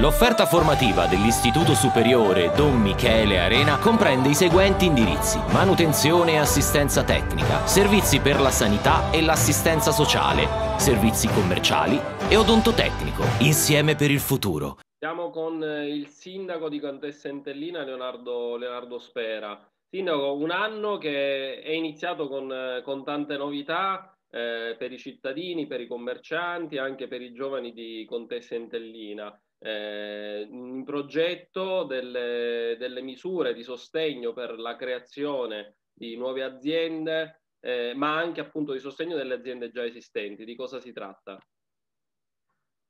L'offerta formativa dell'Istituto Superiore Don Michele Arena comprende i seguenti indirizzi: manutenzione e assistenza tecnica, servizi per la sanità e l'assistenza sociale, servizi commerciali e odontotecnico, insieme per il futuro. Siamo con eh, il sindaco di Contessa Entellina, Leonardo, Leonardo Spera. Sindaco, un anno che è iniziato con, eh, con tante novità eh, per i cittadini, per i commercianti, anche per i giovani di Contessa Entellina eh, in progetto delle, delle, misure di sostegno per la creazione di nuove aziende, eh, ma anche appunto di sostegno delle aziende già esistenti. Di cosa si tratta?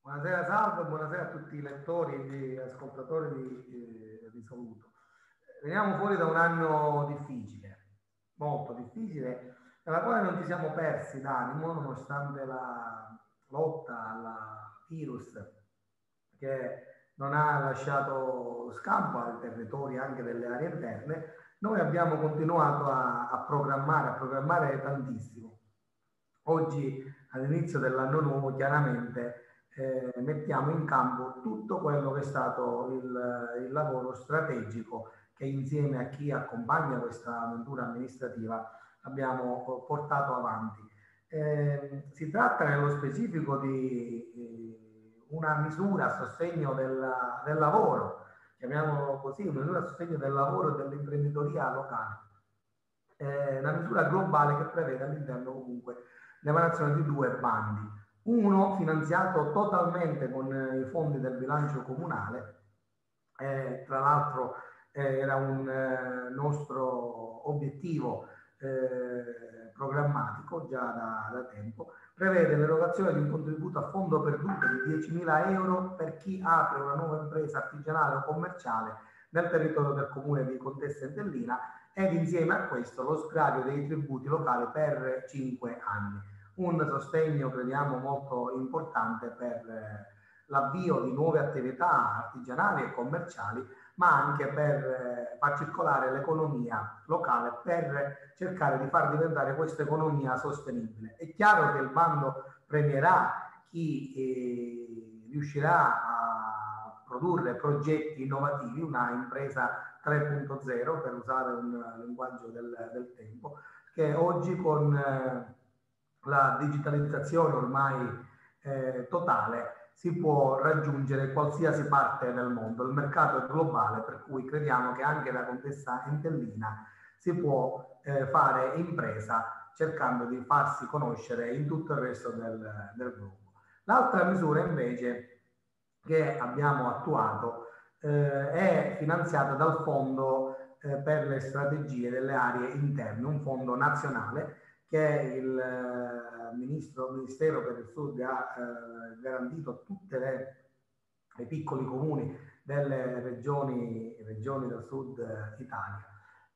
Buonasera salve, buonasera a tutti i lettori e ascoltatori di, eh, di Saluto. Veniamo fuori da un anno difficile, molto difficile, nella quale non ci siamo persi d'animo nonostante la lotta al virus che non ha lasciato scampo ai territori anche delle aree interne, noi abbiamo continuato a, a programmare, a programmare tantissimo. Oggi, all'inizio dell'anno nuovo, chiaramente eh, mettiamo in campo tutto quello che è stato il, il, lavoro strategico che insieme a chi accompagna questa avventura amministrativa abbiamo portato avanti. Eh, si tratta nello specifico di, di una misura a sostegno del, del lavoro, chiamiamolo così, una misura a sostegno del lavoro e dell'imprenditoria locale. Eh, una misura globale che prevede all'interno comunque l'emanazione di due bandi. Uno finanziato totalmente con i fondi del bilancio comunale, eh, tra l'altro eh, era un eh, nostro obiettivo eh, programmatico già da, da tempo, prevede l'erogazione di un contributo a fondo perduto di 10.000 euro per chi apre una nuova impresa artigianale o commerciale nel territorio del comune di Contessa e Dellina ed insieme a questo lo sgravio dei tributi locali per 5 anni. Un sostegno crediamo molto importante per eh, l'avvio di nuove attività artigianali e commerciali ma anche per eh, far circolare l'economia locale per cercare di far diventare questa economia sostenibile. È chiaro che il bando premierà chi eh, riuscirà a produrre progetti innovativi, una impresa 3.0 per usare un linguaggio del, del tempo, che oggi con eh, la digitalizzazione ormai eh, totale si può raggiungere qualsiasi parte del mondo. Il mercato è globale, per cui crediamo che anche la contessa Entellina si può eh, fare impresa cercando di farsi conoscere in tutto il resto del, del gruppo. L'altra misura invece che abbiamo attuato eh, è finanziata dal Fondo eh, per le strategie delle aree interne, un fondo nazionale che il eh, ministro, Ministero per il Sud ha eh, garantito a tutte le, i piccoli comuni delle regioni, regioni del sud Italia.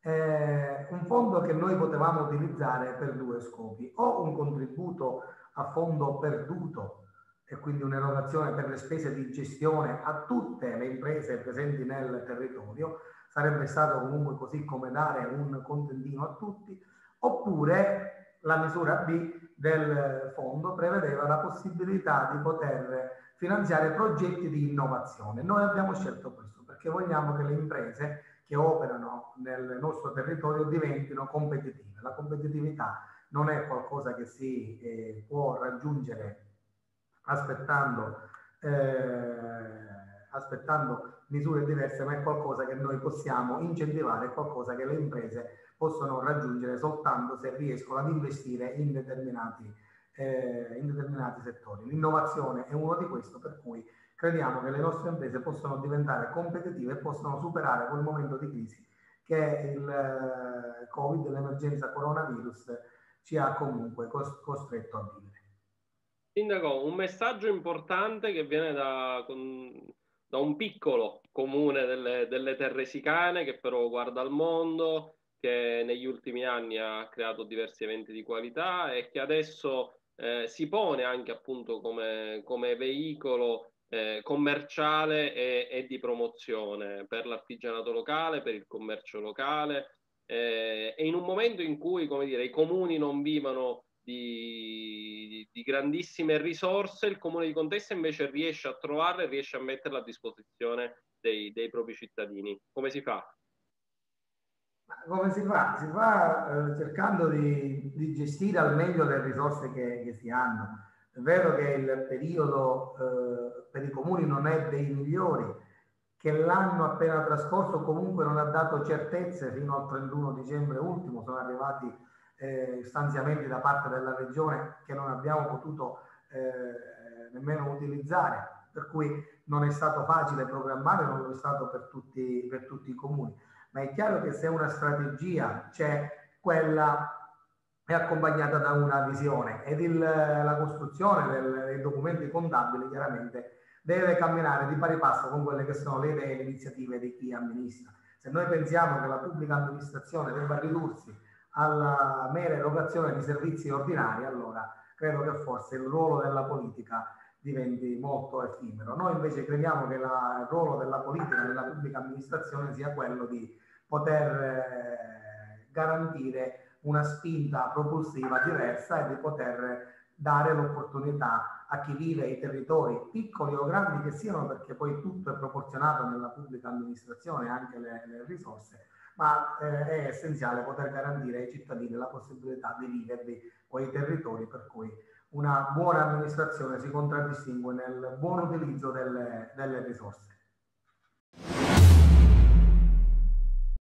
Eh, un fondo che noi potevamo utilizzare per due scopi, o un contributo a fondo perduto e quindi un'erogazione per le spese di gestione a tutte le imprese presenti nel territorio, sarebbe stato comunque così come dare un contentino a tutti, oppure la misura B del fondo prevedeva la possibilità di poter finanziare progetti di innovazione. Noi abbiamo scelto questo perché vogliamo che le imprese che operano nel nostro territorio diventino competitive. La competitività non è qualcosa che si eh, può raggiungere aspettando, eh, aspettando misure diverse, ma è qualcosa che noi possiamo incentivare, è qualcosa che le imprese possono raggiungere soltanto se riescono ad investire in determinati, eh, in determinati settori. L'innovazione è uno di questi, per cui crediamo che le nostre imprese possano diventare competitive e possano superare quel momento di crisi che il eh, Covid, l'emergenza coronavirus, ci ha comunque costretto a vivere. Sindaco, un messaggio importante che viene da, da un piccolo comune delle, delle terre sicane che però guarda al mondo, che negli ultimi anni ha creato diversi eventi di qualità e che adesso eh, si pone anche appunto come, come veicolo eh, commerciale e, e, di promozione per l'artigianato locale, per il commercio locale eh, e in un momento in cui come dire, i comuni non vivono di, di, grandissime risorse, il comune di Contessa invece riesce a trovarle e riesce a metterle a disposizione dei, dei propri cittadini. Come si fa? Come si fa? Si fa eh, cercando di, di, gestire al meglio le risorse che, che, si hanno. È vero che il periodo eh, per i comuni non è dei migliori, che l'anno appena trascorso comunque non ha dato certezze fino al 31 dicembre ultimo, sono arrivati eh, stanziamenti da parte della regione che non abbiamo potuto eh, nemmeno utilizzare, per cui non è stato facile programmare, non lo è stato per tutti, per tutti i comuni, ma è chiaro che se una strategia c'è, quella è accompagnata da una visione ed il, la costruzione del, dei documenti contabili chiaramente deve camminare di pari passo con quelle che sono le idee e le iniziative di chi amministra. Se noi pensiamo che la pubblica amministrazione debba ridursi alla mera erogazione di servizi ordinari, allora credo che forse il ruolo della politica diventi molto effimero. Noi invece crediamo che la, il ruolo della politica nella pubblica amministrazione sia quello di poter eh, garantire una spinta propulsiva diversa e di poter dare l'opportunità a chi vive i territori, piccoli o grandi che siano, perché poi tutto è proporzionato nella pubblica amministrazione, anche le, le risorse, ma eh, è essenziale poter garantire ai cittadini la possibilità di vivervi quei territori per cui una buona amministrazione si contraddistingue nel buon utilizzo delle, delle risorse.